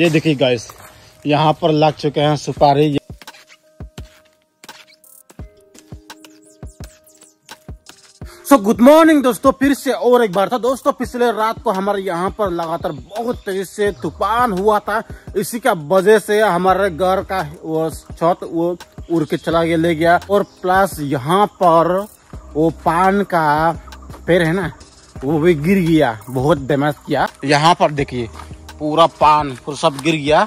ये देखिए गाइस यहाँ पर लग चुके हैं सुपारी। सो गुड मॉर्निंग दोस्तों फिर से और एक बार था। दोस्तों पिछले रात को हमारे यहाँ पर लगातार बहुत तेज़ी से तूफ़ान हुआ था। इसी का वजह से हमारे घर का वो छत वो उड़ के चला गया ले गया। और प्लस यहाँ पर वो पान का पेड़ है ना वो भी गिर गया बहुत डैमेज किया। यहाँ पर देखिए पूरा पान, पूरा सब गिर गया।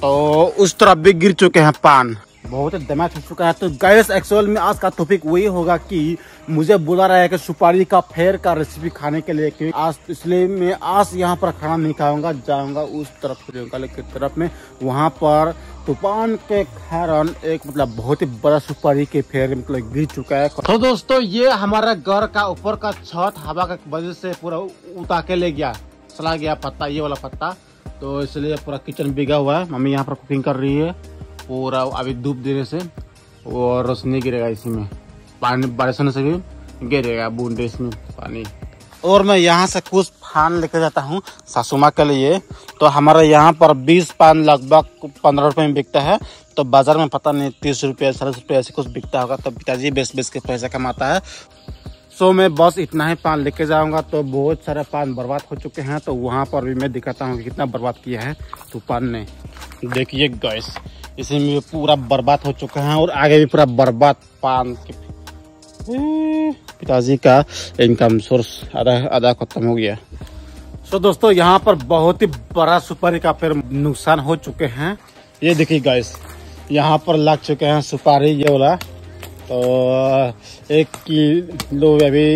तो उस तरफ़ भी गिर चुके हैं पान। बहुत डैमेज हो चुका है। तो गैस एक्चुअल में आज का टॉपिक वही होगा कि मुझे बुला रहा है कि सुपारी का फेर का रेसिपी खाने के लिए कि आज इसलिए मैं आज यहाँ पर खाना नहीं खाऊँगा, जाऊँगा उस तरफ़ की तरफ़ में। वहाँ पर तूफ़ान के कारण एक मतलब बहुत ही बड़ा सुपारी के फेर मतलब गिर चुका है। तो दोस्तों, ये हमारा घर का ऊपर का छत हवा का वजह से पूरा उठा के ले गया। चला गया पत्ता, ये वाला पत्ता। तो इसलिए पूरा किचन बिगा हुआ है। मम्मी यहाँ पर कुकिंग कर रही है। पूरा अभी धूप देने से और रोशनी गिरेगा इसी में। पानी बारिश होने से भी गिरेगा बूंदे इसमें, पानी। और मैं यहाँ से कुछ फान लेकर जाता हूँ सासुमा के लिए। तो हमारे यहाँ पर 20 पान लगभग पंद्रह रुपए में बिकता है। तो बाज़ार में पता नहीं, तीस रुपये चालीस रुपये ऐसे कुछ बिकता होगा। तो पिताजी बेच बेच के पैसा कमाता है। सो मैं बस इतना ही पान लेके जाऊँगा। तो बहुत सारे पान बर्बाद हो चुके हैं तो वहाँ पर भी मैं दिखाता हूँ कितना बर्बाद किया है तूफ़ान ने। देखिए गैस इसी में पूरा बर्बाद हो चुका है और आगे भी पूरा बर्बाद पान पिताजी का इनकम सोर्स आधा आधा खत्म हो गया। सो दोस्तों, यहाँ पर बहुत ही बड़ा सुपारी का पेड़ नुकसान हो चुके हैं। ये देखिए गैस यहाँ पर लग चुके हैं सुपारी, ये वाला। तो एक किलो अभी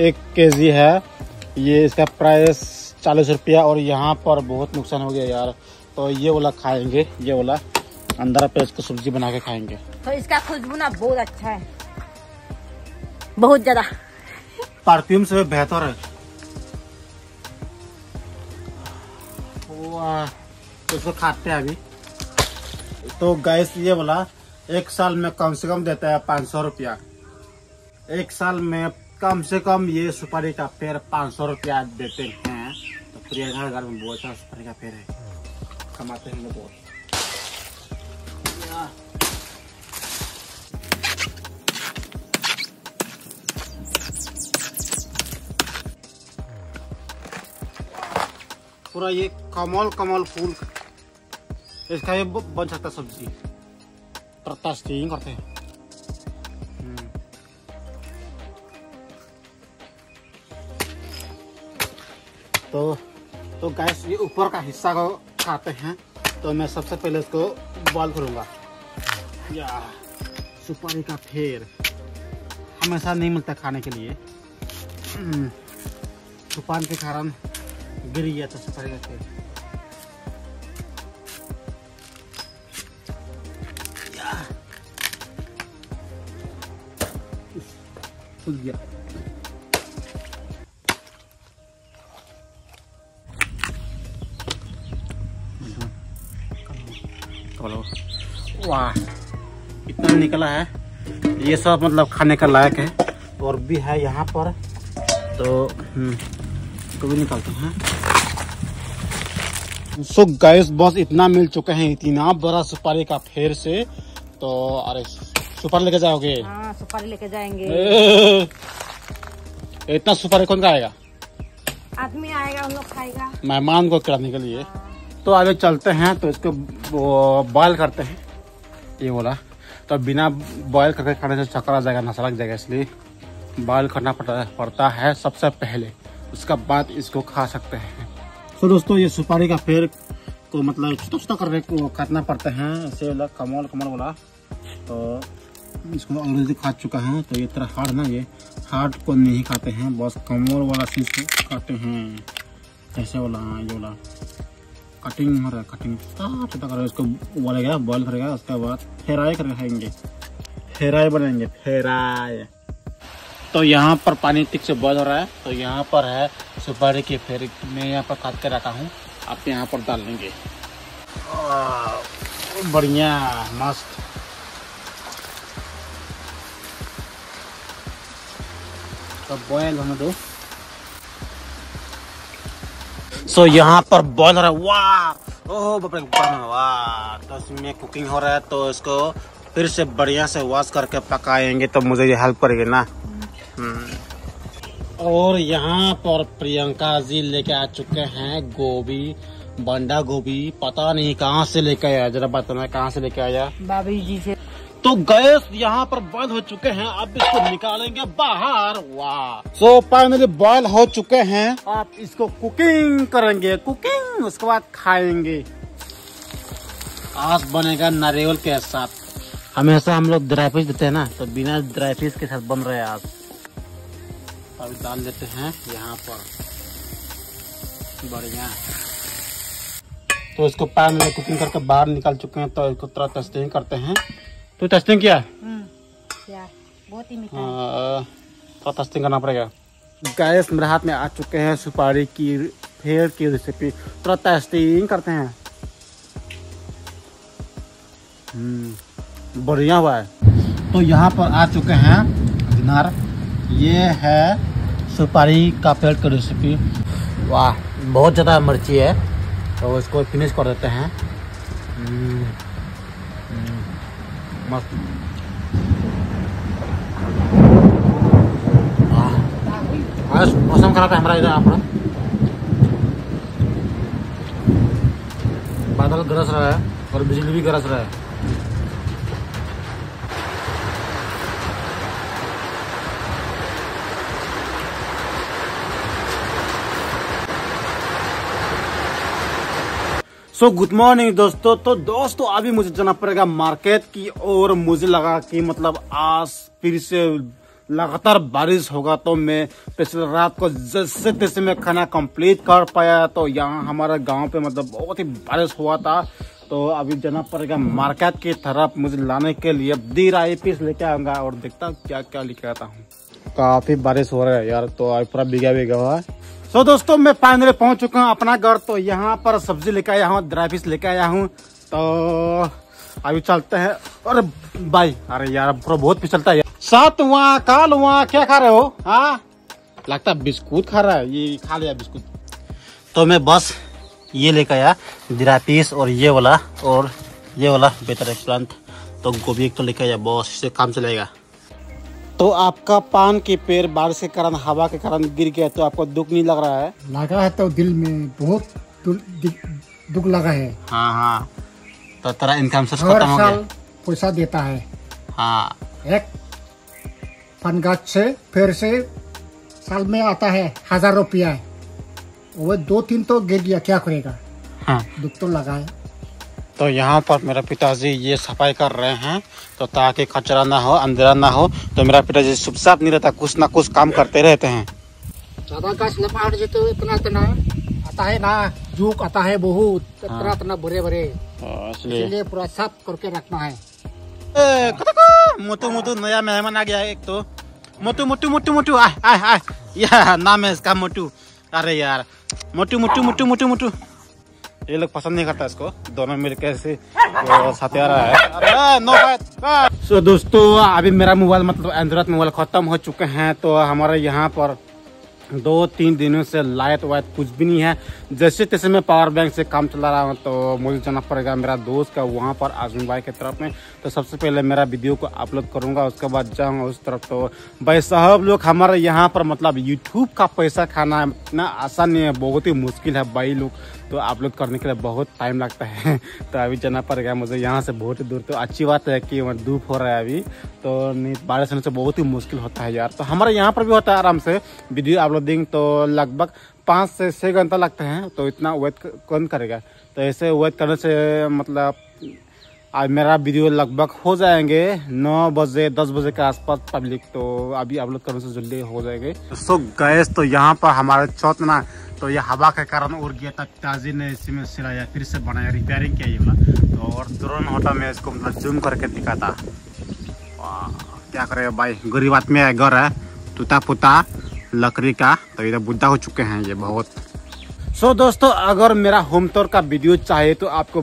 एक केजी है। ये इसका प्राइस चालीस रुपया और यहाँ पर बहुत नुकसान हो गया यार। तो ये वाला खाएँगे ये वाला। अंदर पे इसको सब्ज़ी बना के खाएँगे। तो इसका खुशबू ना बहुत अच्छा है। बहुत ज़्यादा। परफ्यूम से बेहतर है। वाह, तो इसको खाते हैं अभी। तो गैस ये वाला एक साल में कम से कम देता है पाँच सौ रुपया। एक साल में कम से कम ये सुपारी का पेड़ पाँच सौ रुपया देते हैं। तो प्रियंका के घर में बहुत सारा सुपारी का पेड़ है। कमाते हैं लोग बहुत। पूरा ये कमल कमल फूल। इसका ये बन सकता सब्ज़ी। टेस्टिंग करते हैं हम्म। तो तो गैस ये ऊपर का हिस्सा को खाते हैं तो मैं सबसे पहले इसको बॉईल करूँगा या सुपारी का फेर हमेशा नहीं मिलता खाने के लिए। तूफ़ान के कारण गिर गया था सुपारी का फेर फूल गया। वाह, इतना निकला है। ये सब मतलब खाने का लायक है। और भी है यहाँ पर। तो तो भी निकालते हैं। सो गैस बस इतना मिल चुका है इतना बड़ा सुपारी का फेर से। तो अरे सुपारी लेके जाओगे? हाँ सुपारी लेके जाएँगे। इतना सुपारी कौन खाएगा? आदमी आएगा उन लोग खाएगा। मेहमान को कराने के लिए। तो आगे चलते हैं तो इसको बॉयल करते हैं। ये बोला तो बिना बॉयल करके खाने से चक्कर आ जाएगा नशा लग जाएगा इसलिए बॉयल करना पड़ता पड़ता है सबसे पहले। उसका बाद इसको खा सकते हैं। तो दोस्तों ये सुपारी का पेड़ को मतलब छोटा छोटा करके को काटना पड़ता है। ऐसे वाला कमल कमल वाला। तो इसको ऑलरेडी खा चुका है तो ये तरह हार्ड ना ये। हार्ड को नहीं खाते हैं, बस कमल वाला चीज़ को खाते हैं। ऐसे वाला हाँ ये वाला। कटिंग हो रहा है कटिंग छोटा कर, इसको उबालेगा बॉयल करेगा उसके बाद फेराई करके खाएँगे। फेराई बनाएँगे, फेराई। तो यहाँ पर पानी ठीक से बॉयल हो रहा है तो यहाँ पर है सुपारी के फेर, मैं यहाँ पर काट के रखा हूँ, आप यहाँ पर डाल लेंगे। बढ़िया, मस्त। बॉयल होने दो। सो यहाँ पर बॉयल हो रहा है। वाह! ओह, बाप रे, वाह तो इसमें कुकिंग हो रहा है तो इसको फिर से बढ़िया से वॉश करके पकाएँगे तो मुझे ये हेल्प करेगी ना। हम्म। और यहाँ पर प्रियंका जी लेके आ चुके हैं, गोभी, बंडा गोभी, पता नहीं कहाँ से लेके आया, जरा बताना कहाँ से लेके आया? बाबी जी से। तो गैस यहाँ पर बंद हो चुके हैं अब इसको निकालेंगे बाहर। वाह। सो फाइनली बॉयल हो चुके हैं। आप इसको कुकिंग करेंगे। कुकिंग उसके बाद खाएँगे। आज बनेगा नारियल के साथ। हमेशा हम लोग ड्राई फ़िश देते हैं ना तो बिना ड्राई फ़िश के साथ बन रहे हैं आज अभी डाल देते हैं यहाँ पर। बढ़िया। तो इसको पैन में कुकिंग करके बाहर निकाल चुके हैं तो इसको थोड़ा टेस्टिंग करते हैं। तो टेस्टिंग किया? क्या बहुत ही मीठा है। हाँ, थोड़ा टेस्टिंग करना पड़ेगा। गैस मेरे हाथ में आ चुके हैं सुपारी की फेर की रेसिपी थोड़ा टेस्टिंग करते हैं। हम्म, बढ़िया हुआ है। तो यहाँ पर आ चुके हैं दिनार ये है सुपारी का पेड़ की रेसिपी वाह बहुत ज़्यादा मिर्ची है। तो इसको फिनिश कर देते हैं। हम्म, हम्म, मस्त। मौसम खराब है हमारा इधर यहाँ पर बादल गरज रहा है और बिजली भी गरज रहा है। सो गुड मॉर्निंग दोस्तों। तो दोस्तों, अभी मुझे जाना पड़ेगा मार्केट की और मुझे लगा कि मतलब आज फिर से लगातार बारिश होगा तो मैं पिछले रात को जैसे तैसे मैं खाना कंप्लीट कर पाया। तो यहाँ हमारे गाँव पे मतलब बहुत ही बारिश हुआ था। तो अभी जाना पड़ेगा मार्केट की तरफ़ मुझे लाने के लिए। दी राई पीस लेके आऊँगा और देखता क्या क्या लेके आता हूँ। काफ़ी बारिश हो रहा है यार तो पूरा भीगा भीगा हुआ है। सो so, दोस्तों मैं फाइनली पहुँच चुका हूँ अपना घर। तो यहाँ पर सब्ज़ी लेके आया हूँ ड्राई फ़िश लेके आया हूँ। तो अभी चलते हैं। अरे भाई अरे यार बहुत फिसलता है सात हुआ काल हुआ क्या खा रहे हो? हाँ? लगता है बिस्कुट खा रहा है। ये खा लिया बिस्कुट। तो मैं बस ये लेके आया ड्राई पीस और ये वाला और ये वाला बेटर प्लांट तो गोभी एक तो लेके आया बस इससे काम चलेगा। तो आपका पान के पेड़ बारिश के कारण हवा के कारण गिर गया तो आपको दुख नहीं लग रहा है? लगा है तो दिल में बहुत दुख लगा है। हाँ हाँ। तो तेरा इनकम सोर्स खत्म हो साल गया। पैसा देता है। हाँ। एक फनगाछ से फिर से साल में आता है हज़ार रुपया। वो दो तीन तो गिर गया क्या करेगा? हाँ। दुख तो लगा है। तो यहाँ पर मेरा पिताजी ये सफ़ाई कर रहे हैं तो ताकि कचरा ना हो अंधेरा ना हो तो मेरा पिताजी चुपचाप नहीं रहता कुछ ना कुछ काम करते रहते हैं। ज़्यादा गाछ लपाट जे तो इतना इतना आता है ना जुक आता है बहुत इतना इतना तो इसलिए। पूरा साफ़ करके रखना है। मोटू मोटू नया मेहमान आ गया एक तो। मोटू मोटू मोटू मोटू आय आय आय या नाम है इसका मोटू। अरे यार मोटू मोटू मोटू मोटू मोटू। ये लोग पसंद नहीं करता इसको। दोनों मिलकर ऐसे वो सत्या रहा है। सो दोस्तों, अभी मेरा मोबाइल मतलब एंड्रॉइड मोबाइल खत्म हो चुके हैं तो हमारे यहाँ पर दो तीन दिनों से लाइट वाइट कुछ भी नहीं है। जैसे तैसे मैं पावर बैंक से काम चला रहा हूँ तो मुझे जाना पड़ेगा मेरा दोस्त का वहाँ पर, आज़म भाई की तरफ़ में। तो सबसे पहले मेरा वीडियो को अपलोड करूँगा, उसके बाद जाऊँगा उस तरफ़। तो भाई साहब लोग, हमारे यहाँ पर मतलब यूट्यूब का पैसा खाना इतना आसान नहीं है, बहुत ही मुश्किल है भाई लोग। तो अपलोड करने के लिए बहुत टाइम लगता है। तो अभी जाना पड़ गया मुझे यहाँ से बहुत ही दूर। तो अच्छी बात है कि वहाँ धूप हो रहा है अभी। तो बारिश होने से बहुत ही मुश्किल होता है यार। तो हमारे यहाँ पर भी होता है आराम से वीडियो अपलोडिंग तो लगभग पाँच से छः घंटा लगते हैं। तो इतना वेट कौन करेगा? तो ऐसे वेट करने से मतलब आज मेरा वीडियो लगभग हो जाएँगे नौ बजे दस बजे के आसपास पब्लिक तो अभी अपलोड करने से जल्दी हो जाएँगे। सो गैस तो यहाँ पर हमारे चौथ ना तो ये हवा के कारण उड़ गया था ताजी ने इसी में सिलाया फिर से बनाया रिपेयरिंग किया ये वाला। तो और ड्रोन होता मैं इसको मतलब जूम करके दिखा था क्या करे भाई? गरीब आदमी है घर है टूटा फूटा लकड़ी का तो इधर बुद्धा हो चुके हैं ये बहुत। सो so, दोस्तों अगर मेरा होम टूर का वीडियो चाहिए तो आपको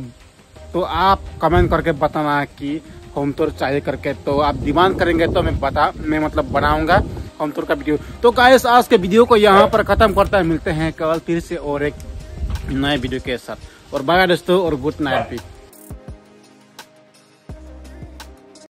तो आप कमेंट करके बताना कि होम टूर चाहिए करके तो आप डिमांड करेंगे तो मैं बता, मैं मतलब बनाऊँगा होम टूर का वीडियो तो गाइस आज के वीडियो को यहाँ पर खत्म करता है। मिलते हैं कल फिर से और एक नए वीडियो के साथ। और बाय दोस्तों, और गुड नाइट भी